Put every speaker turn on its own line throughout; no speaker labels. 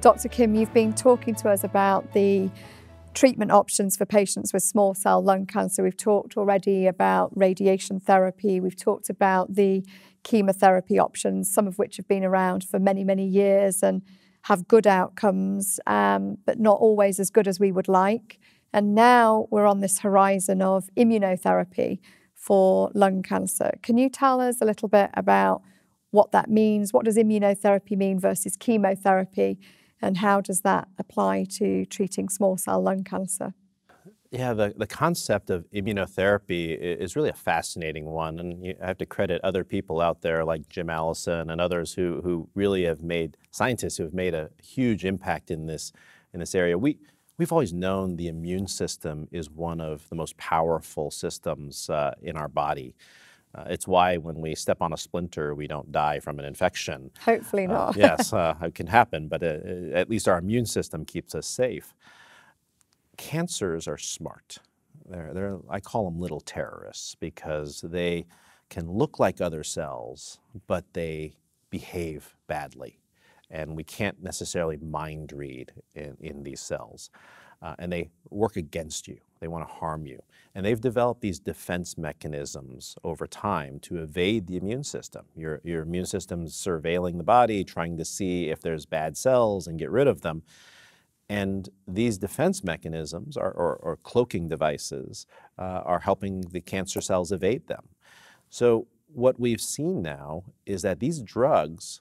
Dr. Kim, you've been talking to us about the treatment options for patients with small cell lung cancer. We've talked already about radiation therapy, we've talked about the chemotherapy options, some of which have been around for many, many years and have good outcomes, um, but not always as good as we would like. And now we're on this horizon of immunotherapy for lung cancer. Can you tell us a little bit about what that means? What does immunotherapy mean versus chemotherapy? And how does that apply to treating small cell lung cancer?
Yeah, the, the concept of immunotherapy is really a fascinating one. And I have to credit other people out there like Jim Allison and others who, who really have made, scientists who have made a huge impact in this, in this area. We, we've always known the immune system is one of the most powerful systems uh, in our body. Uh, it's why when we step on a splinter, we don't die from an infection.
Hopefully uh, not.
Uh, yes, uh, it can happen, but uh, at least our immune system keeps us safe. Cancers are smart. They're, they're, I call them little terrorists because they can look like other cells, but they behave badly. And we can't necessarily mind read in, in these cells. Uh, and they work against you. They want to harm you. And they've developed these defense mechanisms over time to evade the immune system. Your, your immune system's surveilling the body, trying to see if there's bad cells and get rid of them. And these defense mechanisms or, or, or cloaking devices uh, are helping the cancer cells evade them. So what we've seen now is that these drugs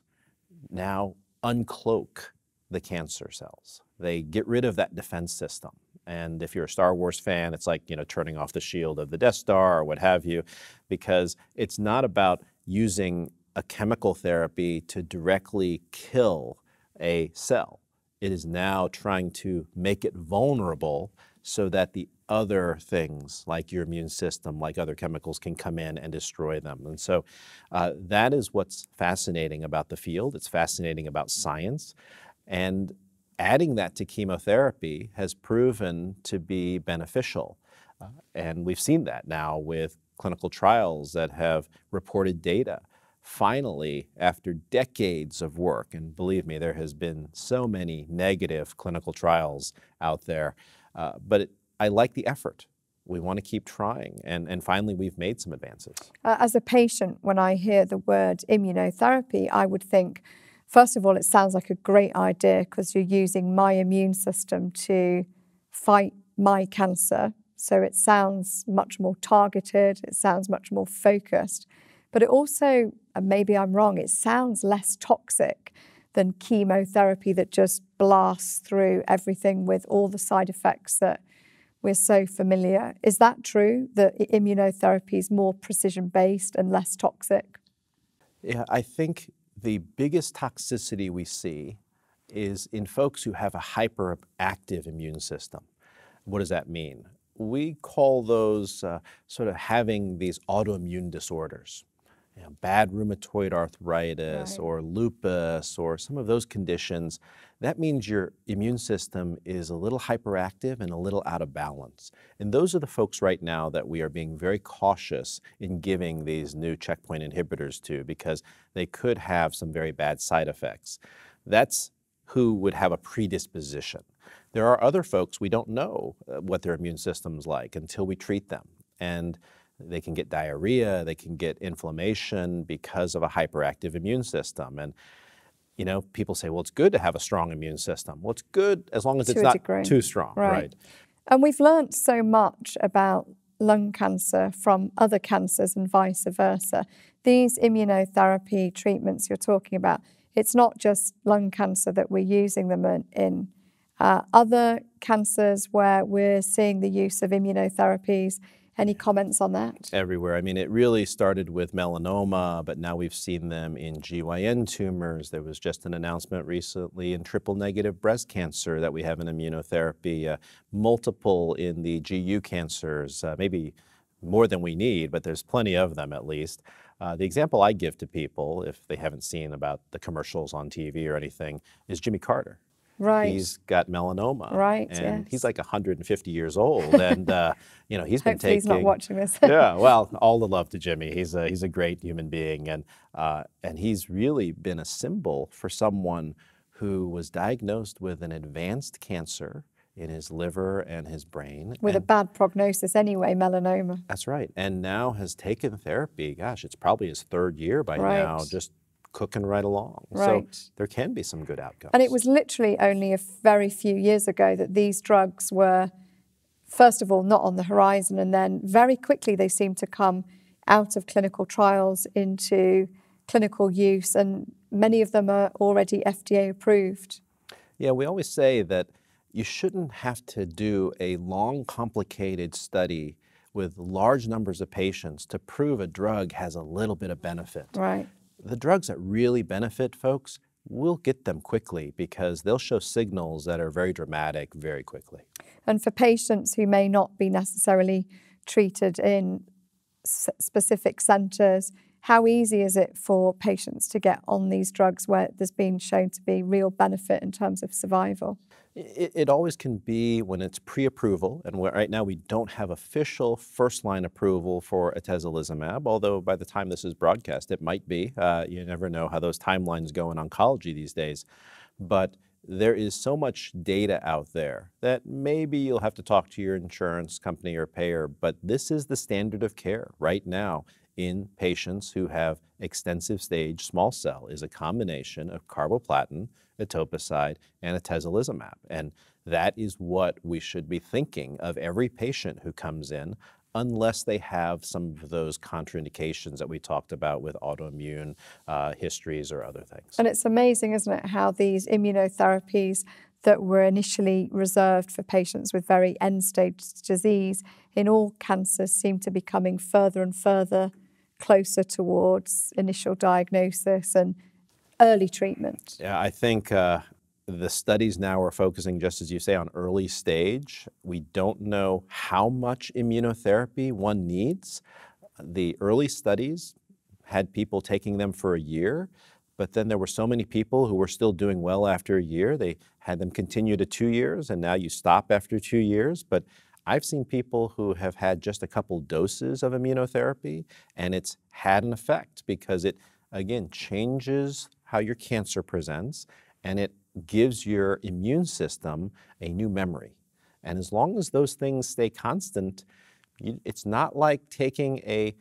now uncloak the cancer cells. They get rid of that defense system. And if you're a Star Wars fan, it's like, you know, turning off the shield of the Death Star or what have you, because it's not about using a chemical therapy to directly kill a cell. It is now trying to make it vulnerable so that the other things like your immune system, like other chemicals, can come in and destroy them. And so uh, that is what's fascinating about the field. It's fascinating about science. And adding that to chemotherapy has proven to be beneficial. Uh, and we've seen that now with clinical trials that have reported data. Finally, after decades of work, and believe me, there has been so many negative clinical trials out there, uh, but it, I like the effort. We want to keep trying, and, and finally, we've made some advances.
Uh, as a patient, when I hear the word immunotherapy, I would think, First of all, it sounds like a great idea because you're using my immune system to fight my cancer. So it sounds much more targeted, it sounds much more focused. But it also, and maybe I'm wrong, it sounds less toxic than chemotherapy that just blasts through everything with all the side effects that we're so familiar. Is that true that immunotherapy is more precision based and less toxic?
Yeah, I think the biggest toxicity we see is in folks who have a hyperactive immune system. What does that mean? We call those uh, sort of having these autoimmune disorders. You know, bad rheumatoid arthritis right. or lupus or some of those conditions that means your immune system is a little hyperactive and a little out of balance. And those are the folks right now that we are being very cautious in giving these new checkpoint inhibitors to because they could have some very bad side effects. That's who would have a predisposition. There are other folks we don't know uh, what their immune system's like until we treat them. And they can get diarrhea, they can get inflammation because of a hyperactive immune system. And you know, people say, well, it's good to have a strong immune system. Well, it's good as long as to it's not degree. too strong, right. right?
And we've learned so much about lung cancer from other cancers and vice versa. These immunotherapy treatments you're talking about, it's not just lung cancer that we're using them in. Uh, other cancers where we're seeing the use of immunotherapies any comments on that?
Everywhere. I mean, it really started with melanoma, but now we've seen them in GYN tumors. There was just an announcement recently in triple negative breast cancer that we have an immunotherapy, uh, multiple in the GU cancers, uh, maybe more than we need, but there's plenty of them at least. Uh, the example I give to people, if they haven't seen about the commercials on TV or anything, is Jimmy Carter.
Right.
He's got melanoma.
Right.
And yes. he's like 150 years old, and uh, you know he's been
Hopefully
taking.
He's not watching this.
yeah. Well, all the love to Jimmy. He's a he's a great human being, and uh, and he's really been a symbol for someone who was diagnosed with an advanced cancer in his liver and his brain.
With
and
a bad prognosis anyway, melanoma.
That's right. And now has taken therapy. Gosh, it's probably his third year by
Right.
now, just cooking right along.
Right.
So there can be some good outcomes.
And it was literally only a very few years ago that these drugs were, first of all, not on the horizon, and then very quickly they seemed to come out of clinical trials into clinical use, and many of them are already FDA approved.
Yeah, we always say that you shouldn't have to do a long, complicated study with large numbers of patients to prove a drug has a little bit of benefit.
Right.
The drugs that really benefit folks, we'll get them quickly because they'll show signals that are very dramatic very quickly.
And for patients who may not be necessarily treated in specific centres, how easy is it for patients to get on these drugs where there's been shown to be real benefit in terms of survival?
It, it always can be when it's pre-approval, and right now we don't have official first-line approval for atezolizumab. Although by the time this is broadcast, it might be. Uh, you never know how those timelines go in oncology these days. But there is so much data out there that maybe you'll have to talk to your insurance company or payer. But this is the standard of care right now in patients who have extensive stage small cell is a combination of carboplatin, etoposide, and atezolizumab. And that is what we should be thinking of every patient who comes in, unless they have some of those contraindications that we talked about with autoimmune uh, histories or other things.
And it's amazing, isn't it, how these immunotherapies that were initially reserved for patients with very end stage disease in all cancers seem to be coming further and further closer towards initial diagnosis and early treatment.
Yeah, I think uh, the studies now are focusing, just as you say, on early stage. We don't know how much immunotherapy one needs. The early studies had people taking them for a year, but then there were so many people who were still doing well after a year. They had them continue to two years, and now you stop after two years. But I've seen people who have had just a couple doses of immunotherapy, and it's had an effect because it, again, changes how your cancer presents and it gives your immune system a new memory. And as long as those things stay constant, it's not like taking a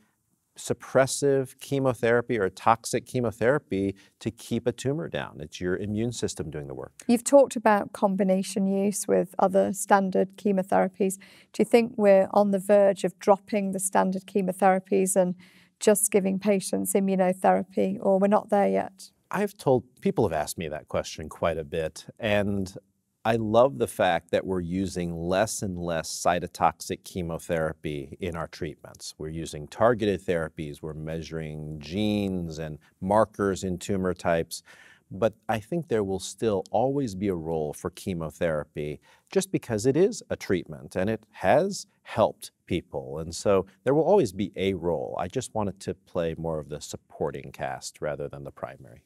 suppressive chemotherapy or toxic chemotherapy to keep a tumor down. It's your immune system doing the work.
You've talked about combination use with other standard chemotherapies. Do you think we're on the verge of dropping the standard chemotherapies and just giving patients immunotherapy, or we're not there yet?
I've told people have asked me that question quite a bit, and I love the fact that we're using less and less cytotoxic chemotherapy in our treatments. We're using targeted therapies, we're measuring genes and markers in tumor types. But I think there will still always be a role for chemotherapy just because it is a treatment and it has helped people. And so there will always be a role. I just wanted to play more of the supporting cast rather than the primary.